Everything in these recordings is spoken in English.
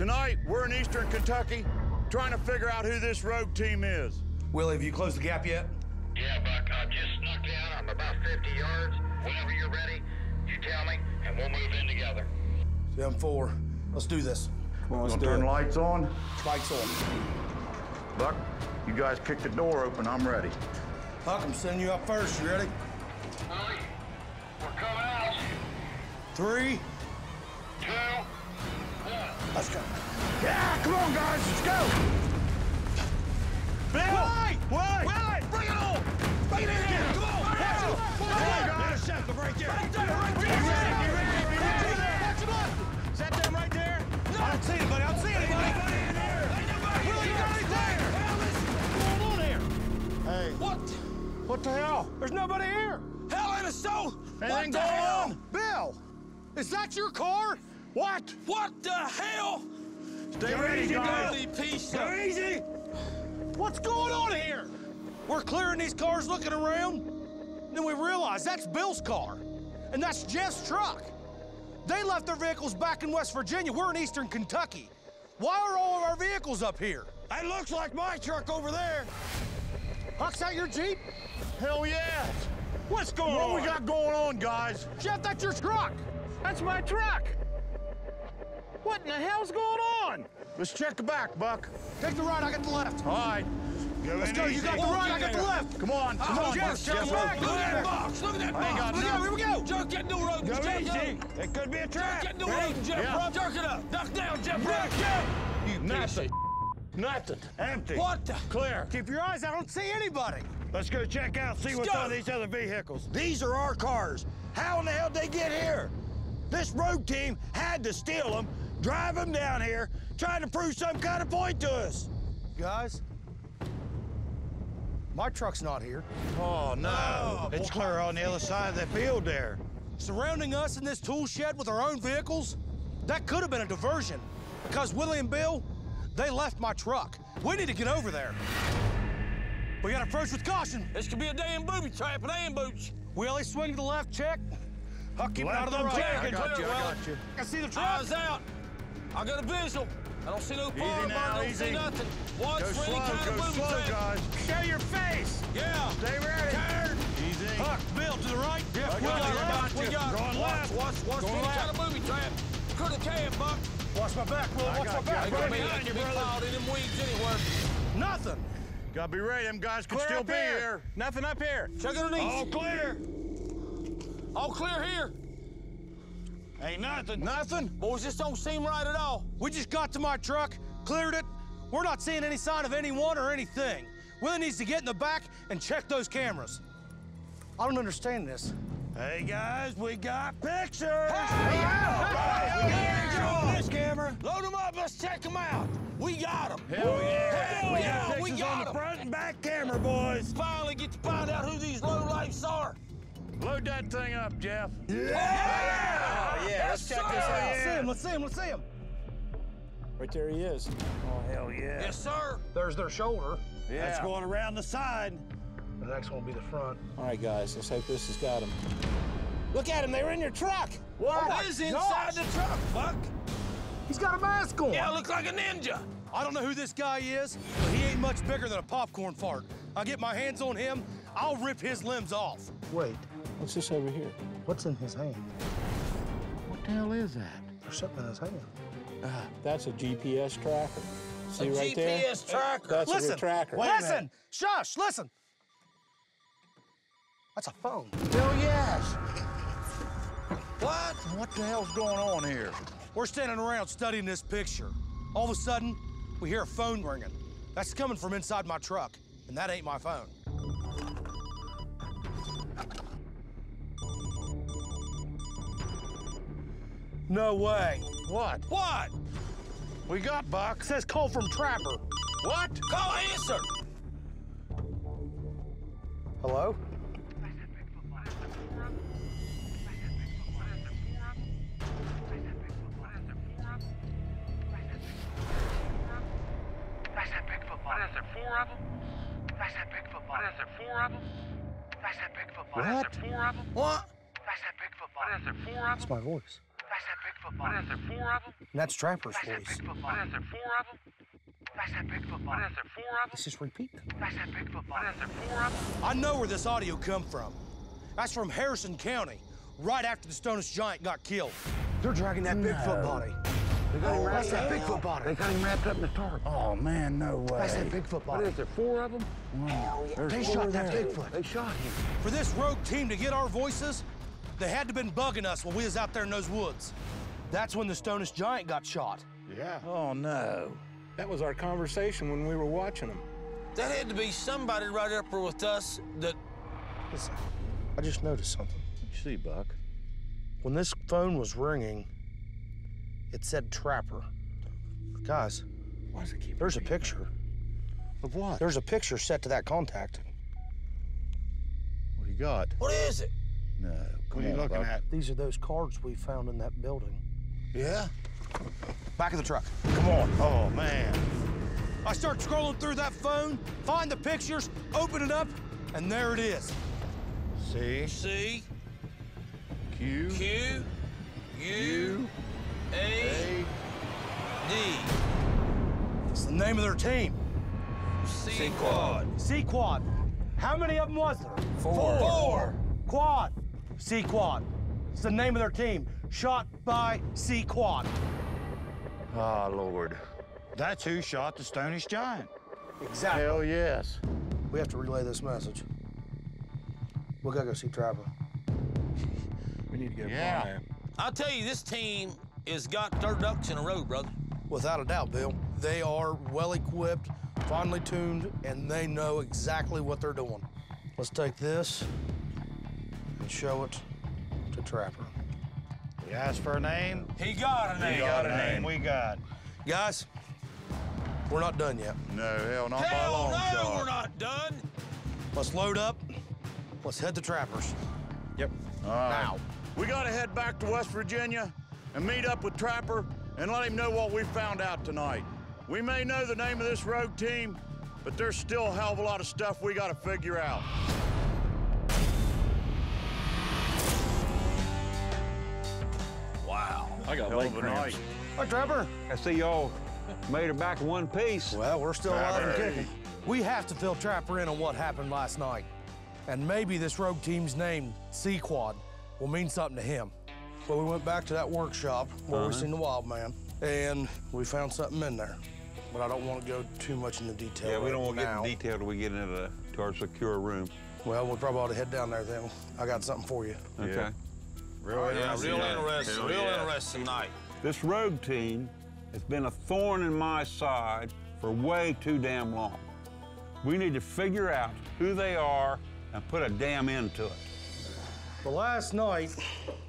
Tonight, we're in eastern Kentucky trying to figure out who this rogue team is. Willie, have you closed the gap yet? Yeah, Buck, I just snuck down. I'm about 50 yards. Whenever you're ready, you tell me, and we'll move in together. 7-4. Let's do this. Well, let's turn lights on. Lights on. Buck, you guys kick the door open. I'm ready. Huck, I'm sending you up first. You ready? Willie, we're coming out. Three. Two, one. Let's go. Yeah, come on, guys, let's go. Bill! Wait! Wait! Wait! Bring it on! Bring it in here! Come on! Come on, guys! There's Shepard right there. Right there, right there! Get ready, get ready, get ready! Watch him up! Is that them right there? I don't see anybody. I don't see anybody. Anybody in here? Will, you got anything? What's going on here? Hey, What? what the hell? There's nobody here. Hell ain't a soul. Anything going on? Bill, is that your car? What? What the hell? Stay ready, guys. Dirty piece Go easy. What's going on here? We're clearing these cars looking around. Then we realize that's Bill's car. And that's Jeff's truck. They left their vehicles back in West Virginia. We're in eastern Kentucky. Why are all of our vehicles up here? That looks like my truck over there. Huck's that your Jeep? Hell yeah. What's going on? What on? we got going on, guys? Jeff, that's your truck. That's my truck. What in the hell's going on? Let's check the back, Buck. Take the right, I got the left. All right. Go Let's in go, you got the oh, right, I got the left. Come on, ah, come Oh, on. Jeff, Jeff, turn Jeff, back. look Look at at that box. Look at that I ain't got box. Here we go, here we go. Jerk, get in the road. Go Jerk, easy. It could be a trap. Get in the Ready? road, Jeff, Yeah. bro. Jerk it up. Knock down, Jeff, bro. You Nothing. Nothing. Empty. What the? Clear. Keep your eyes, I don't see anybody. Let's go check out, see what's on these other vehicles. These are our cars. How in the hell did they get here? This road team had to steal them, drive them down here, trying to prove some kind of point to us. Guys, my truck's not here. Oh, no. It's clear on the other side of the field there. Surrounding us in this tool shed with our own vehicles, that could have been a diversion. Because Willie and Bill, they left my truck. We need to get over there. We gotta approach with caution. This could be a damn booby trap, an ambush. Willie, swing to the left, check. Huck, keep it out of the to right. right. I got you, I got you. I see the truck. Eyes out. I got a visual. I don't see no fire, now, I don't easy. see nothing. Watch Go for slow, any kind go of booby slow, guys. Show your face. Yeah. Stay ready. Turn. Easy. Huck, Bill, to the right. Yeah, We I got, got it, you, Buck. got We you. got it. Going Watch, left. watch, watch for Going any left. kind of booby trap. Could have can, Buck. Watch my back, Will. Watch my got you, back. I They got could Ready? be, behind they you, could be brother. filed in them weeds anywhere. Nothing. Gotta be ready. Them guys could Clear still up be here. here. Nothing up here. Check underneath. All clear. All clear here. Ain't nothing. Nothing? Boys, this don't seem right at all. We just got to my truck, cleared it. We're not seeing any sign of anyone or anything. Willie needs to get in the back and check those cameras. I don't understand this. Hey guys, we got pictures. Hey, Hey, we got pictures on this camera. Load them up. Let's check them out. We got them. Hell yeah. Hell We got we pictures on got the front and back camera, boys. Finally get to find out who these low lifes are. Load that thing up, Jeff. Yeah, yeah, oh, yeah let's check this out. Let's see him, let's see him, let's see him. Right there he is. Oh, hell yeah. Yes, sir. There's their shoulder. Yeah. That's going around the side. The next one will be the front. All right, guys, let's hope this has got him. Look at him, they were in your truck. What? Oh what is inside the truck, Buck? He's got a mask on. Yeah, look like a ninja. I don't know who this guy is, but he ain't much bigger than a popcorn fart. I'll get my hands on him, I'll rip his limbs off. Wait, What's this over here? what's in his hand? What the hell is that? There's something in his hand. Ah, That's a GPS tracker. See a right there? GPS tracker. That's a Listen, tracker. listen, shush, listen. That's a phone. Hell yes. What? What the hell's going on here? We're standing around studying this picture. All of a sudden, we hear a phone ringing. That's coming from inside my truck, and that ain't my phone. No way. What? What? We got Buck. says call from Trapper. What? Call answer. Hello? That's that Bigfoot What is there, four of them? That's that Bigfoot What is there, four of them? That's that Bigfoot What is there, four of them? What? That's that Bigfoot What is there, four of It's them? my voice. That's that Bigfoot Bigfoot body. What is there, four of them? And that's Trapper's That's that voice. Bigfoot body. What is there, four of them? That's that Bigfoot body. What is there, four of them? Let's just repeat them. That's that Bigfoot body. What is there, four of them? I know where this audio come from. That's from Harrison County, right after the Stonish Giant got killed. They're dragging that Bigfoot body. Oh, That's that Bigfoot body. They got him wrapped up in the tarp. Oh, man, no way. That's that Bigfoot body. is there, four of them? There's They shot that there. Bigfoot. They shot him. For this rogue team to get our voices, they had to been bugging us when we was out there in those woods. That's when the Stonish Giant got shot. Yeah. Oh, no. That was our conversation when we were watching them. That had to be somebody right up there with us that. Listen, I just noticed something. You see, Buck? When this phone was ringing, it said Trapper. Guys, Why does it keep there's a picture. Of what? There's a picture set to that contact. What do you got? What is it? No. What are you looking at? These are those cards we found in that building. Yeah? Back of the truck. Come on. Oh, man. I start scrolling through that phone, find the pictures, open it up, and there it is. C, C, Q, Q, U, U, A, A, D. It's the name of their team. C quad. C Quad. How many of them was there? Four. Four. Quad. C Quad. It's the name of their team. Shot by C Quad. Ah, Lord. That's who shot the Stonish Giant. Exactly. Hell yes. We have to relay this message. We gotta go see Trapper. We need to get Yeah. by. I'll tell you, this team has got their ducks in a row, brother. Without a doubt, Bill. They are well equipped, finely tuned, and they know exactly what they're doing. Let's take this and show it to Trapper. We asked for a name. He got a We name. got a name. We got. Guys, we're not done yet. No, hell, not by a long no, shot. we're not done. Let's load up. Let's head to Trappers. Yep. All right. Now. We got to head back to West Virginia and meet up with Trapper and let him know what we found out tonight. We may know the name of this rogue team, but there's still a hell of a lot of stuff we got to figure out. I got Hell leg of a cramps. night. Hi, Trapper. I see y'all made it back in one piece. Well, we're still alive and Trapper. kicking. We have to fill Trapper in on what happened last night. And maybe this rogue team's name, C Quad, will mean something to him. Well, we went back to that workshop where we uh-huh. seen the wild man, and we found something in there. But I don't want to go too much into detail. Yeah, we don't want to get into detail till we get into the, to our secure room. Well, we probably ought to head down there then. I got something for you. Okay. Real oh, Yeah, interesting. real interesting. Real yeah. interesting night. This rogue team has been a thorn in my side for way too damn long. We need to figure out who they are and put a damn end to it. Well, last night,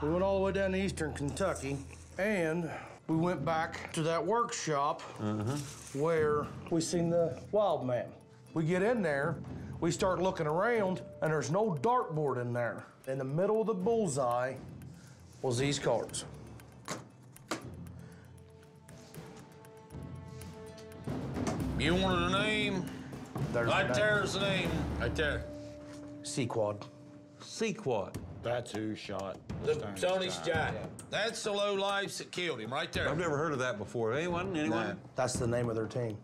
we went all the way down to eastern Kentucky, and we went back to that workshop uh-huh. where we seen the wild man. We get in there, we start looking around, and there's no dartboard in there. In the middle of the bullseye was these cards. You wanted a name? There's Right the there's the name. Right there. C quad. C Quad. That's who shot The Stonish Giant. That's the low lives that killed him right there. I've never heard of that before. Anyone? Anyone? That's the name of their team.